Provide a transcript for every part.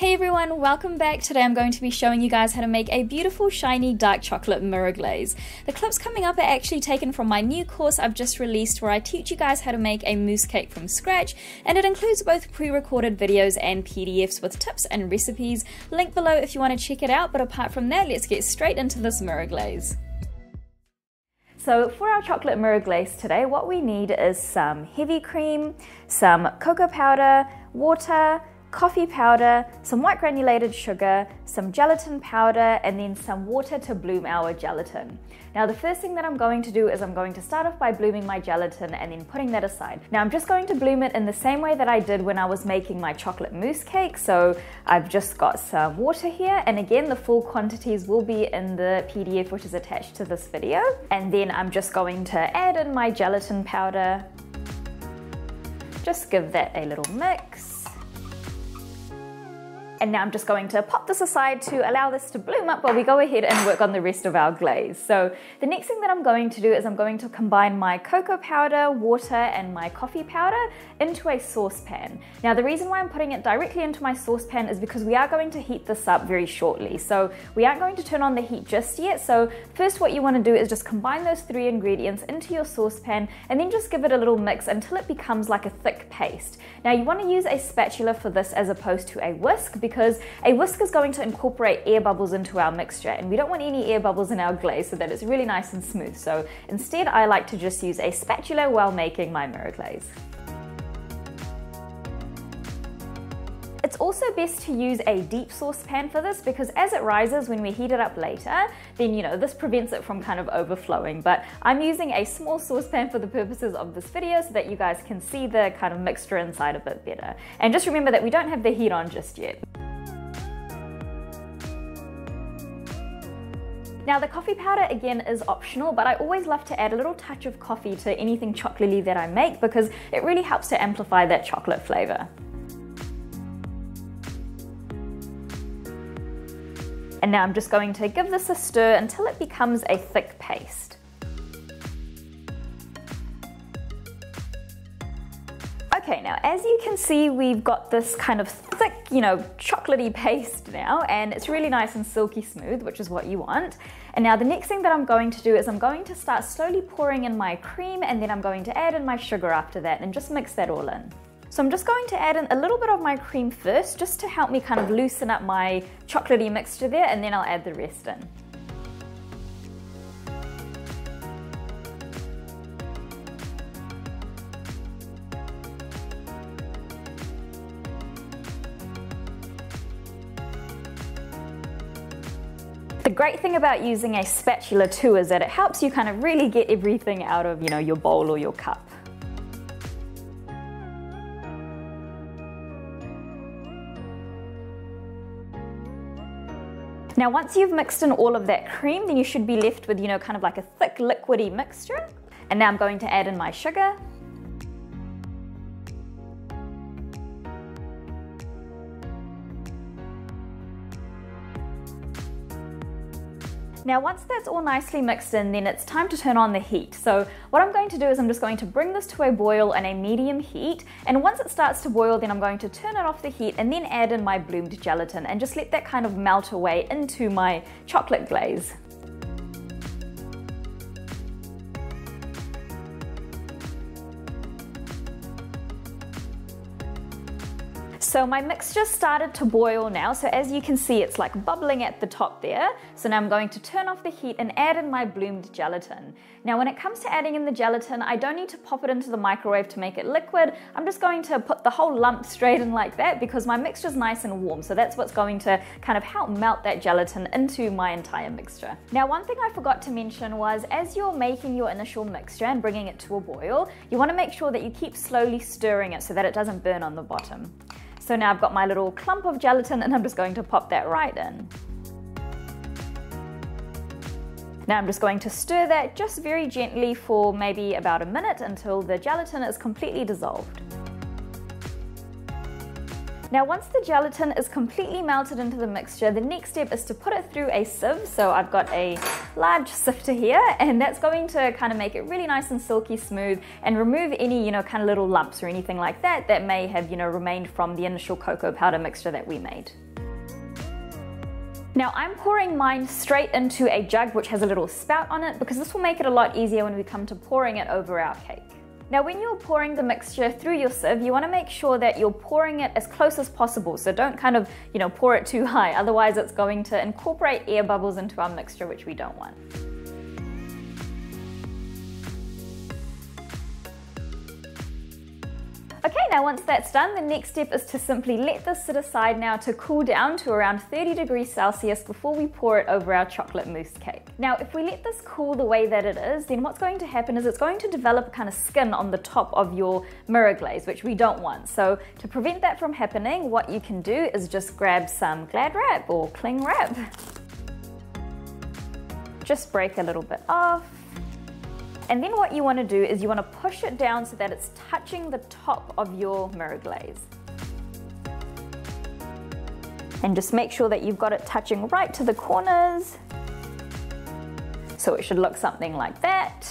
Hey everyone, welcome back. Today I'm going to be showing you guys how to make a beautiful shiny dark chocolate mirror glaze. The clips coming up are actually taken from my new course I've just released where I teach you guys how to make a mousse cake from scratch and it includes both pre-recorded videos and PDFs with tips and recipes. Link below if you want to check it out, but apart from that, let's get straight into this mirror glaze. So for our chocolate mirror glaze today, what we need is some heavy cream, some cocoa powder, water, coffee powder, some white granulated sugar, some gelatin powder, and then some water to bloom our gelatin. Now the first thing that I'm going to do is I'm going to start off by blooming my gelatin and then putting that aside. Now I'm just going to bloom it in the same way that I did when I was making my chocolate mousse cake. So I've just got some water here and again the full quantities will be in the PDF which is attached to this video. And then I'm just going to add in my gelatin powder. Just give that a little mix. And now I'm just going to pop this aside to allow this to bloom up while we go ahead and work on the rest of our glaze. So the next thing that I'm going to do is I'm going to combine my cocoa powder, water, and my coffee powder into a saucepan. Now the reason why I'm putting it directly into my saucepan is because we are going to heat this up very shortly. So we aren't going to turn on the heat just yet. So first what you want to do is just combine those three ingredients into your saucepan and then just give it a little mix until it becomes like a thick paste. Now you want to use a spatula for this as opposed to a whisk because a whisk is going to incorporate air bubbles into our mixture and we don't want any air bubbles in our glaze so that it's really nice and smooth. So instead I like to just use a spatula while making my mirror glaze. It's also best to use a deep saucepan for this because as it rises when we heat it up later, then you know, this prevents it from kind of overflowing. But I'm using a small saucepan for the purposes of this video so that you guys can see the kind of mixture inside a bit better. And just remember that we don't have the heat on just yet. Now the coffee powder again is optional, but I always love to add a little touch of coffee to anything chocolatey that I make because it really helps to amplify that chocolate flavor. And now I'm just going to give this a stir until it becomes a thick paste. Okay, now as you can see, we've got this kind of thick, you know, chocolatey paste now, and it's really nice and silky smooth, which is what you want. And now the next thing that I'm going to do is I'm going to start slowly pouring in my cream, and then I'm going to add in my sugar after that, and just mix that all in. So I'm just going to add in a little bit of my cream first, just to help me kind of loosen up my chocolatey mixture there, and then I'll add the rest in. The great thing about using a spatula too is that it helps you kind of really get everything out of, you know, your bowl or your cup. Now once you've mixed in all of that cream, then you should be left with, you know, kind of like a thick liquidy mixture. And now I'm going to add in my sugar. Now once that's all nicely mixed in, then it's time to turn on the heat. So what I'm going to do is I'm just going to bring this to a boil in a medium heat, and once it starts to boil, then I'm going to turn it off the heat and then add in my bloomed gelatin and just let that kind of melt away into my chocolate glaze. So my mixture started to boil now. So as you can see, it's like bubbling at the top there. So now I'm going to turn off the heat and add in my bloomed gelatin. Now when it comes to adding in the gelatin, I don't need to pop it into the microwave to make it liquid. I'm just going to put the whole lump straight in like that because my mixture is nice and warm. So that's what's going to kind of help melt that gelatin into my entire mixture. Now one thing I forgot to mention was as you're making your initial mixture and bringing it to a boil, you want to make sure that you keep slowly stirring it so that it doesn't burn on the bottom. So now I've got my little clump of gelatin and I'm just going to pop that right in. Now I'm just going to stir that just very gently for maybe about a minute until the gelatin is completely dissolved. Now once the gelatin is completely melted into the mixture, the next step is to put it through a sieve. So I've got a large sifter here and that's going to kind of make it really nice and silky smooth and remove any, you know, kind of little lumps or anything like that that may have, you know, remained from the initial cocoa powder mixture that we made. Now I'm pouring mine straight into a jug which has a little spout on it because this will make it a lot easier when we come to pouring it over our cake. Now when you're pouring the mixture through your sieve, you want to make sure that you're pouring it as close as possible. So don't kind of, you know, pour it too high. Otherwise it's going to incorporate air bubbles into our mixture, which we don't want. Now once that's done, the next step is to simply let this sit aside now to cool down to around 30 degrees Celsius before we pour it over our chocolate mousse cake. Now, if we let this cool the way that it is, then what's going to happen is it's going to develop a kind of skin on the top of your mirror glaze, which we don't want. So to prevent that from happening, what you can do is just grab some Glad Wrap or cling wrap. Just break a little bit off and then what you want to do is you want to push it down so that it's touching the top of your mirror glaze. And just make sure that you've got it touching right to the corners. So it should look something like that.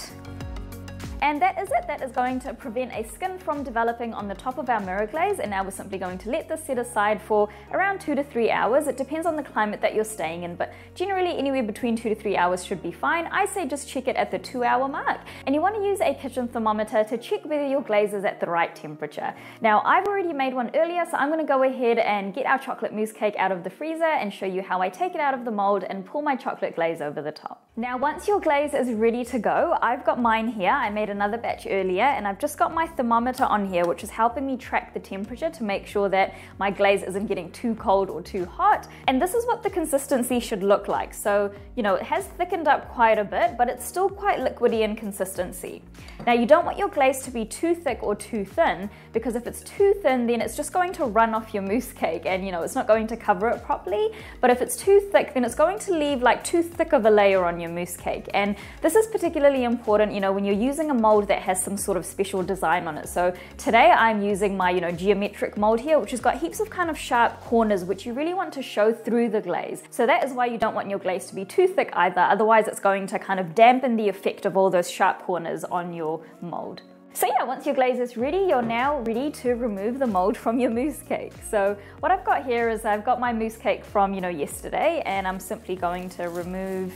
And that is it. That is going to prevent a skin from developing on the top of our mirror glaze. And now we're simply going to let this set aside for around two to three hours. It depends on the climate that you're staying in, but generally anywhere between two to three hours should be fine. I say just check it at the two hour mark. And you want to use a kitchen thermometer to check whether your glaze is at the right temperature. Now I've already made one earlier, so I'm going to go ahead and get our chocolate mousse cake out of the freezer and show you how I take it out of the mold and pour my chocolate glaze over the top. Now once your glaze is ready to go, I've got mine here. I made another batch earlier and I've just got my thermometer on here which is helping me track the temperature to make sure that my glaze isn't getting too cold or too hot. And this is what the consistency should look like. So, you know, it has thickened up quite a bit, but it's still quite liquidy in consistency. Now you don't want your glaze to be too thick or too thin because if it's too thin then it's just going to run off your mousse cake and you know it's not going to cover it properly. But if it's too thick then it's going to leave like too thick of a layer on your mousse cake. And this is particularly important, you know, when you're using a mold that has some sort of special design on it. So today I'm using my, you know, geometric mold here, which has got heaps of kind of sharp corners, which you really want to show through the glaze. So that is why you don't want your glaze to be too thick either. Otherwise it's going to kind of dampen the effect of all those sharp corners on your mold. So yeah, once your glaze is ready, you're now ready to remove the mold from your mousse cake. So what I've got here is I've got my mousse cake from, you know, yesterday, and I'm simply going to remove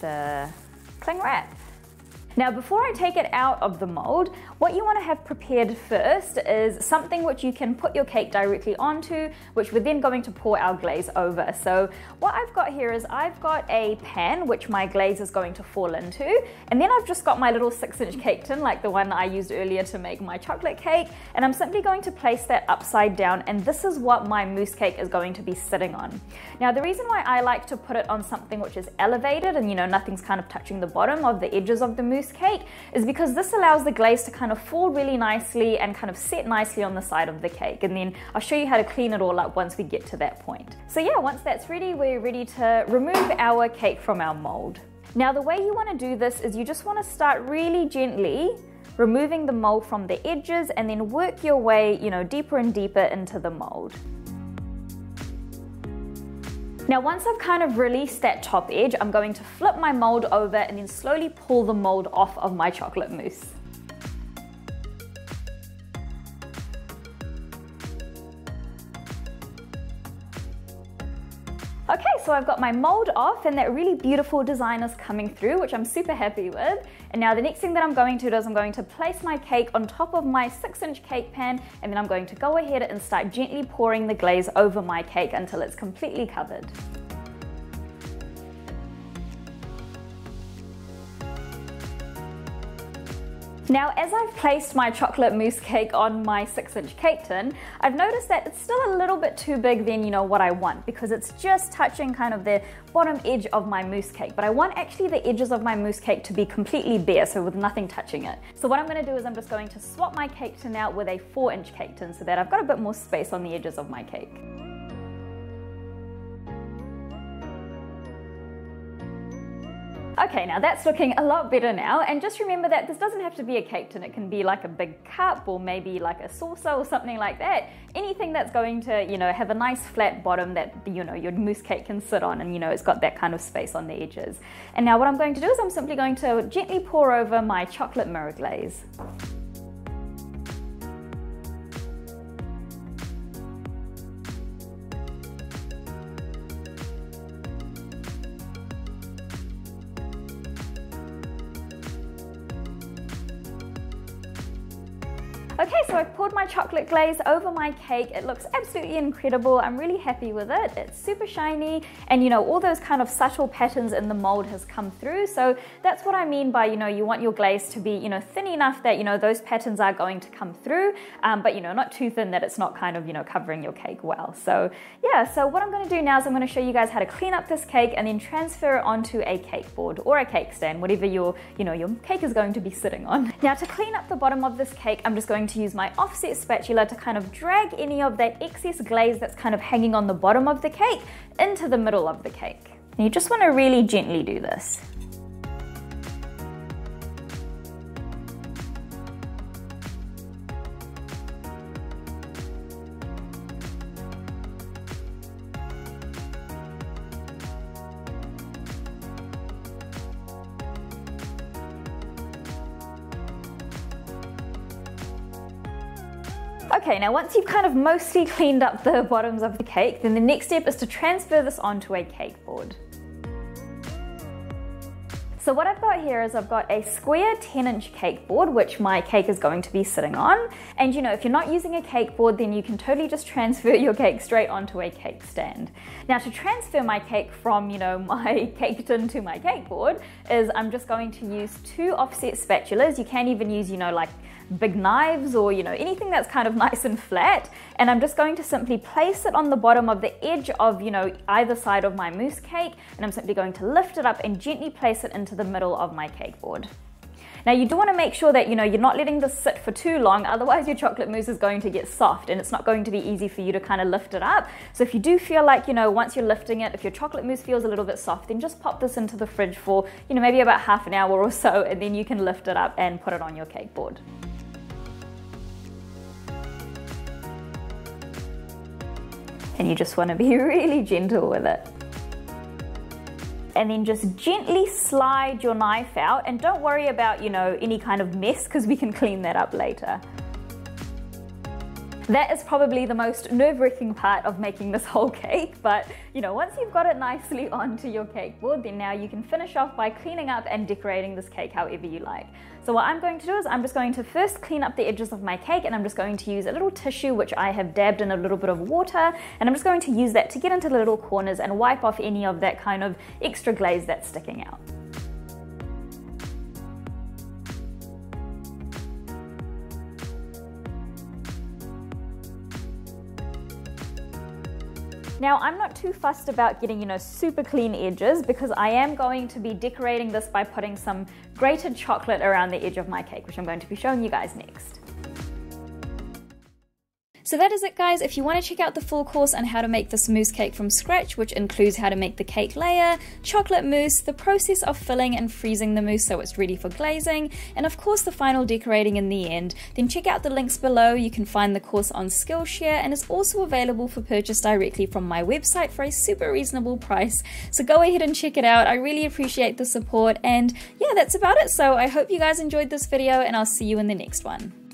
the cling wrap. Now before I take it out of the mold, what you want to have prepared first is something which you can put your cake directly onto, which we're then going to pour our glaze over. So what I've got here is I've got a pan which my glaze is going to fall into, and then I've just got my little six inch cake tin like the one I used earlier to make my chocolate cake, and I'm simply going to place that upside down, and this is what my mousse cake is going to be sitting on. Now the reason why I like to put it on something which is elevated and you know nothing's kind of touching the bottom of the edges of the mousse cake is because this allows the glaze to kind of fall really nicely and kind of set nicely on the side of the cake. And then I'll show you how to clean it all up once we get to that point. So yeah, once that's ready, we're ready to remove our cake from our mold. Now the way you want to do this is you just want to start really gently removing the mold from the edges and then work your way, you know, deeper and deeper into the mold. Now once I've kind of released that top edge, I'm going to flip my mold over and then slowly pull the mold off of my chocolate mousse. Okay, so I've got my mold off and that really beautiful design is coming through, which I'm super happy with. And now the next thing that I'm going to do is I'm going to place my cake on top of my six inch cake pan and then I'm going to go ahead and start gently pouring the glaze over my cake until it's completely covered. Now, as I've placed my chocolate mousse cake on my six inch cake tin, I've noticed that it's still a little bit too big than, you know, what I want because it's just touching kind of the bottom edge of my mousse cake. But I want actually the edges of my mousse cake to be completely bare, so with nothing touching it. So what I'm gonna do is I'm just going to swap my cake tin out with a four inch cake tin so that I've got a bit more space on the edges of my cake. Okay, now that's looking a lot better now. And just remember that this doesn't have to be a cake tin. It can be like a big cup or maybe like a saucer or something like that. Anything that's going to, you know, have a nice flat bottom that, you know, your mousse cake can sit on and, you know, it's got that kind of space on the edges. And now what I'm going to do is I'm simply going to gently pour over my chocolate mirror glaze. Okay, so I've poured my chocolate glaze over my cake. It looks absolutely incredible. I'm really happy with it. It's super shiny and you know, all those kind of subtle patterns in the mold has come through. So that's what I mean by, you know, you want your glaze to be, you know, thin enough that, you know, those patterns are going to come through, um, but you know, not too thin that it's not kind of, you know, covering your cake well. So yeah, so what I'm gonna do now is I'm gonna show you guys how to clean up this cake and then transfer it onto a cake board or a cake stand, whatever your, you know, your cake is going to be sitting on. Now to clean up the bottom of this cake, I'm just going going to use my offset spatula to kind of drag any of that excess glaze that's kind of hanging on the bottom of the cake into the middle of the cake. And you just want to really gently do this. Okay, now once you've kind of mostly cleaned up the bottoms of the cake, then the next step is to transfer this onto a cake board. So what I've got here is I've got a square 10 inch cake board, which my cake is going to be sitting on. And you know, if you're not using a cake board, then you can totally just transfer your cake straight onto a cake stand. Now to transfer my cake from, you know, my cake tin to my cake board is I'm just going to use two offset spatulas. You can even use, you know, like big knives or you know anything that's kind of nice and flat and I'm just going to simply place it on the bottom of the edge of you know either side of my mousse cake and I'm simply going to lift it up and gently place it into the middle of my cake board. Now you do want to make sure that you know you're not letting this sit for too long, otherwise your chocolate mousse is going to get soft and it's not going to be easy for you to kind of lift it up. So if you do feel like, you know, once you're lifting it, if your chocolate mousse feels a little bit soft, then just pop this into the fridge for, you know, maybe about half an hour or so and then you can lift it up and put it on your cake board. And you just want to be really gentle with it. And then just gently slide your knife out and don't worry about, you know, any kind of mess because we can clean that up later. That is probably the most nerve-wracking part of making this whole cake, but you know, once you've got it nicely onto your cake board, then now you can finish off by cleaning up and decorating this cake however you like. So what I'm going to do is I'm just going to first clean up the edges of my cake and I'm just going to use a little tissue which I have dabbed in a little bit of water and I'm just going to use that to get into the little corners and wipe off any of that kind of extra glaze that's sticking out. Now I'm not too fussed about getting, you know, super clean edges because I am going to be decorating this by putting some grated chocolate around the edge of my cake, which I'm going to be showing you guys next. So that is it guys, if you want to check out the full course on how to make this mousse cake from scratch, which includes how to make the cake layer, chocolate mousse, the process of filling and freezing the mousse so it's ready for glazing, and of course the final decorating in the end, then check out the links below, you can find the course on Skillshare and it's also available for purchase directly from my website for a super reasonable price. So go ahead and check it out, I really appreciate the support and yeah that's about it, so I hope you guys enjoyed this video and I'll see you in the next one.